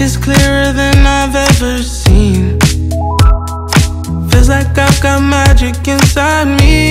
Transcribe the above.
is clearer than I've ever seen. Feels like I've got magic inside me.